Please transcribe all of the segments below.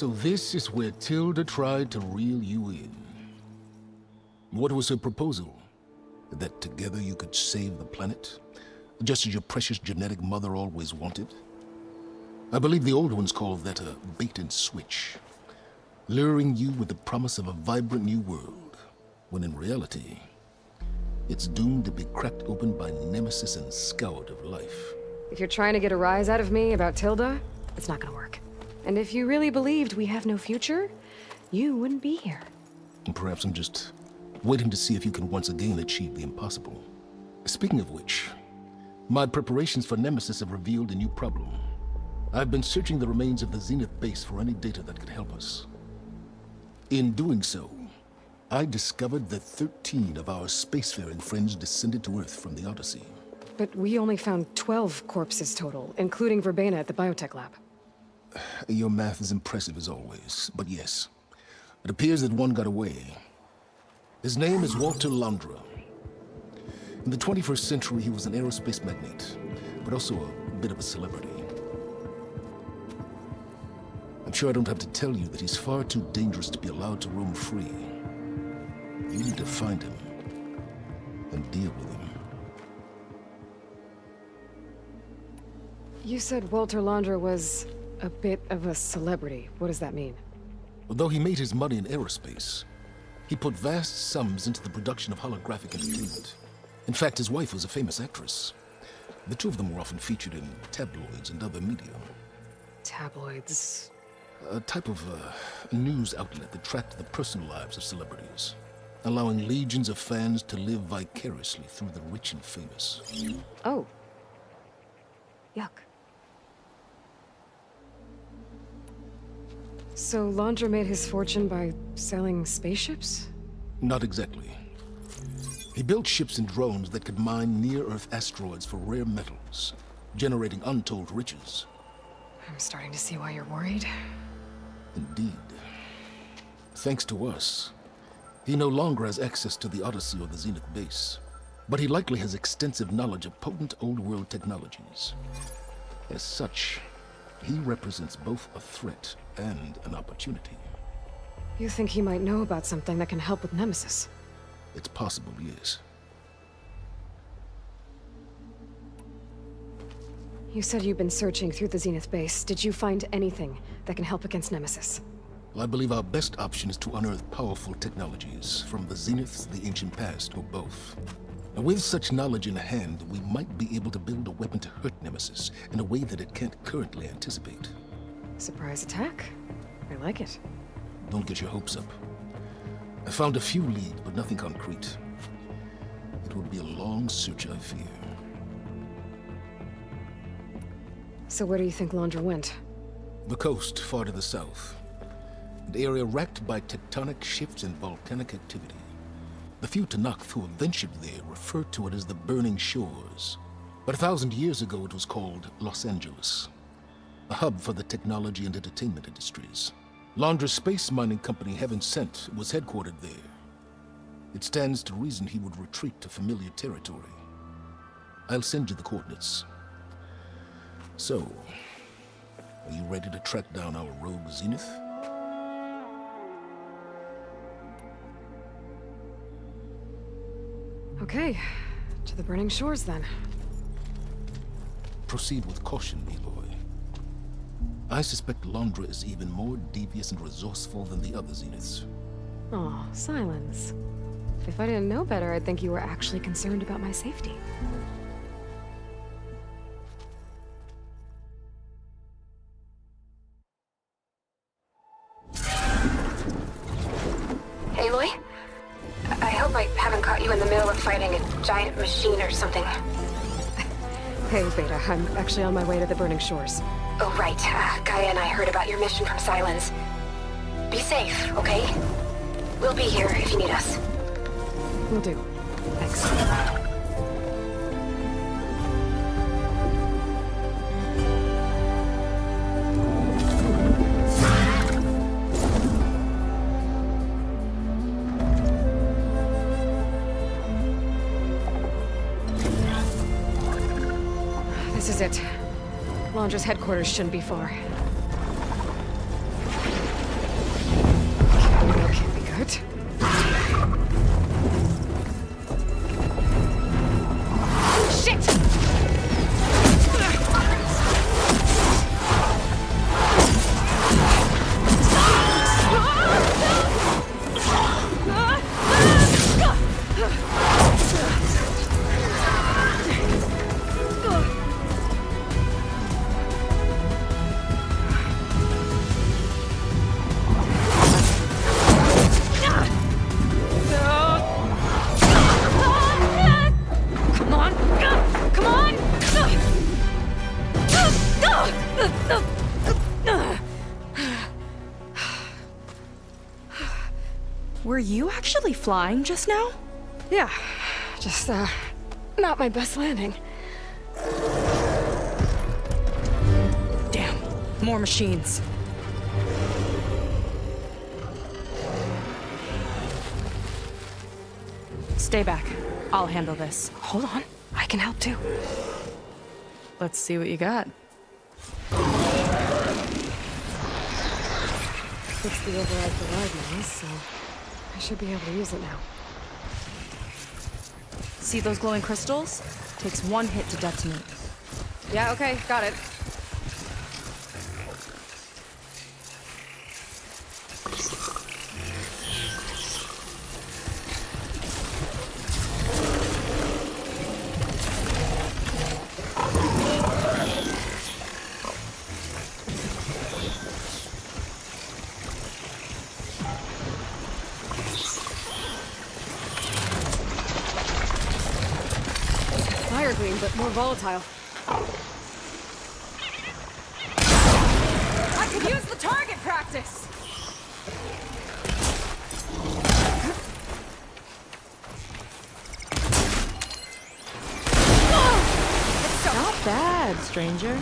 So this is where Tilda tried to reel you in. What was her proposal? That together you could save the planet? Just as your precious genetic mother always wanted? I believe the old ones called that a bait and switch. Luring you with the promise of a vibrant new world, when in reality, it's doomed to be cracked open by nemesis and scoured of life. If you're trying to get a rise out of me about Tilda, it's not gonna work. And if you really believed we have no future, you wouldn't be here. And perhaps I'm just waiting to see if you can once again achieve the impossible. Speaking of which, my preparations for Nemesis have revealed a new problem. I've been searching the remains of the Zenith base for any data that could help us. In doing so, I discovered that 13 of our spacefaring friends descended to Earth from the Odyssey. But we only found 12 corpses total, including Verbena at the biotech lab. Your math is impressive as always, but yes. It appears that one got away. His name is Walter Londra. In the 21st century, he was an aerospace magnate, but also a bit of a celebrity. I'm sure I don't have to tell you that he's far too dangerous to be allowed to roam free. You need to find him and deal with him. You said Walter Londra was a bit of a celebrity. What does that mean? Although he made his money in aerospace, he put vast sums into the production of holographic entertainment. In fact, his wife was a famous actress. The two of them were often featured in tabloids and other media. Tabloids. A type of uh, news outlet that tracked the personal lives of celebrities, allowing legions of fans to live vicariously through the rich and famous. Oh. Yuck. So Londra made his fortune by selling spaceships? Not exactly. He built ships and drones that could mine near-Earth asteroids for rare metals, generating untold riches. I'm starting to see why you're worried. Indeed. Thanks to us, he no longer has access to the Odyssey or the Zenith base, but he likely has extensive knowledge of potent old-world technologies. As such, he represents both a threat and an opportunity. You think he might know about something that can help with Nemesis? It's possible, yes. You said you've been searching through the Zenith base. Did you find anything that can help against Nemesis? Well, I believe our best option is to unearth powerful technologies, from the Zenith, the ancient past, or both. Now, with such knowledge in hand, we might be able to build a weapon to hurt Nemesis in a way that it can't currently anticipate. Surprise attack? I like it. Don't get your hopes up. I found a few leads, but nothing concrete. It will be a long search, I fear. So where do you think Londra went? The coast, far to the south. An area racked by tectonic shifts and volcanic activity. The few Tenakth who ventured there refer to it as the Burning Shores. But a thousand years ago it was called Los Angeles. A hub for the technology and entertainment industries. Londra's space mining company Heaven Sent was headquartered there. It stands to reason he would retreat to familiar territory. I'll send you the coordinates. So, are you ready to track down our rogue Zenith? Okay, to the Burning Shores then. Proceed with caution, Aloy. I suspect Londra is even more devious and resourceful than the other Zeniths. Oh, silence. If I didn't know better, I'd think you were actually concerned about my safety. Actually on my way to the Burning Shores. Oh, right. Uh, Gaia and I heard about your mission from Silence. Be safe, okay? We'll be here if you need us. We'll do. Thanks. This is it. Londra's headquarters shouldn't be far. That can't be good. You actually flying just now? Yeah, just, uh, not my best landing. Damn, more machines. Stay back. I'll handle this. Hold on, I can help too. Let's see what you got. Fixed the override for so should be able to use it now. See those glowing crystals? Takes one hit to detonate. Yeah, okay, got it. Fire but more volatile. I could use the target practice! Not bad, stranger.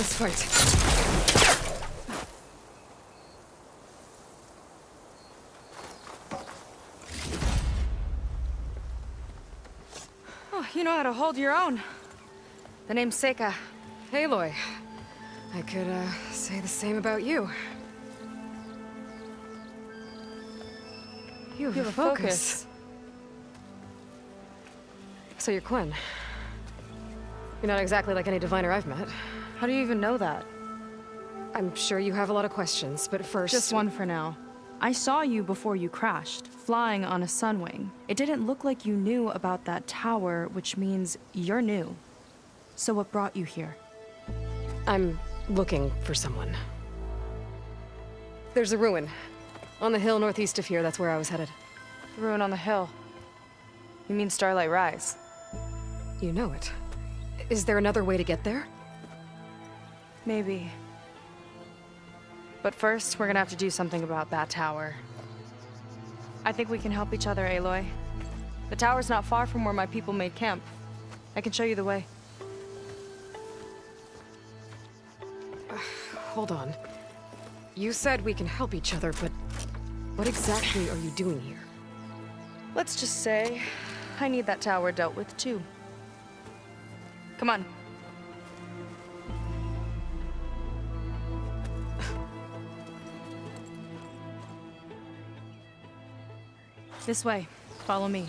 This fight. Oh, you know how to hold your own. The name's Seyka. Aloy. I could, uh, say the same about you. You have, You have a a focus. focus. So you're Quen. You're not exactly like any diviner I've met. How do you even know that? I'm sure you have a lot of questions, but first... Just one for now. I saw you before you crashed, flying on a sunwing. It didn't look like you knew about that tower, which means you're new. So what brought you here? I'm looking for someone. There's a ruin. On the hill northeast of here, that's where I was headed. The ruin on the hill. You mean Starlight Rise? You know it. Is there another way to get there? Maybe. But first, we're gonna have to do something about that tower. I think we can help each other, Aloy. The tower's not far from where my people made camp. I can show you the way. Hold on. You said we can help each other, but what exactly are you doing here? Let's just say, I need that tower dealt with too. Come on. This way. Follow me.